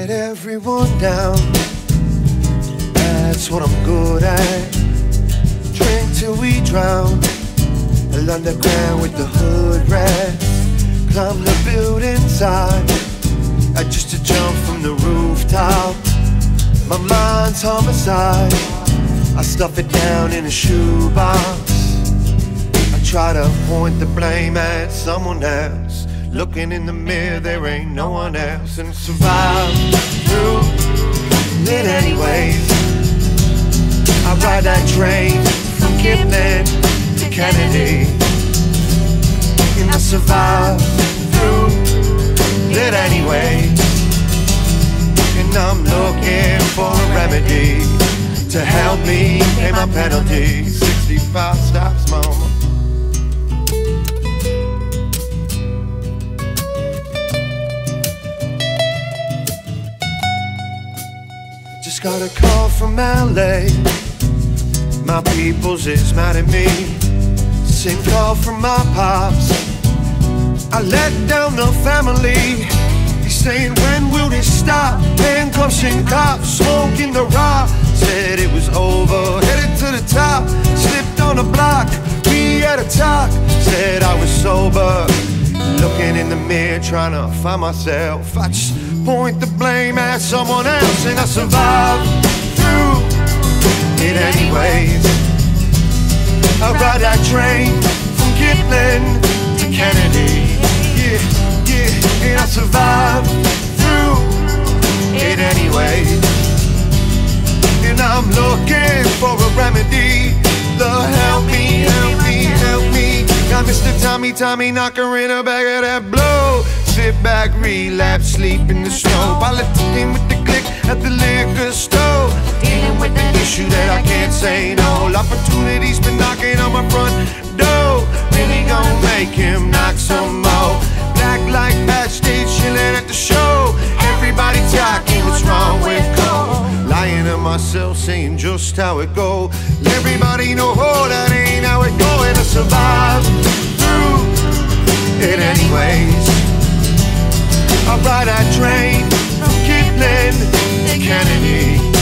let everyone down. That's what I'm good at. Drink till we drown. Hell underground with the hood rats. Climb the building side. I just to jump from the rooftop. My mind's homicide. I stuff it down in a shoebox. I try to point the blame at someone else. Looking in the mirror, there ain't no one else. And survive through it anyways. I ride that train from Kipling to Kennedy. And I survive through it anyway. And I'm looking for a remedy to help me pay my penalty. 65 stops, mama. Got a call from LA. My peoples is mad at me. Same call from my pops. I let down the family. He's saying, when will this stop? Handcuffs and cops, smoking the rock. Said it was over, headed to the top. Slipped on the block, we had a talk. Said I was sober, looking in the mirror, trying to find myself. I just point the blame at someone else, and I survived through it anyways. I ride that train from Kipling to Kennedy. Yeah, yeah, and I survived through it anyways. And I'm looking for a remedy. Lord, help me, help me, help me. Got Mr. Tommy, Tommy knocker in a bag of that blow. Sit back, relapse, sleep in the snow. Politicking with the click at the liquor store. Dealing with the issue that I can't say no. Opportunity's been knocking on my front door. Really gonna make him knock some more. Black like backstage, chilling at the show. Everybody talking, what's wrong with Cole? Lying to myself, saying just how it go. Everybody know, oh, that ain't how it go. And I survive through it anyways. I ride that train from Kipling to Kennedy.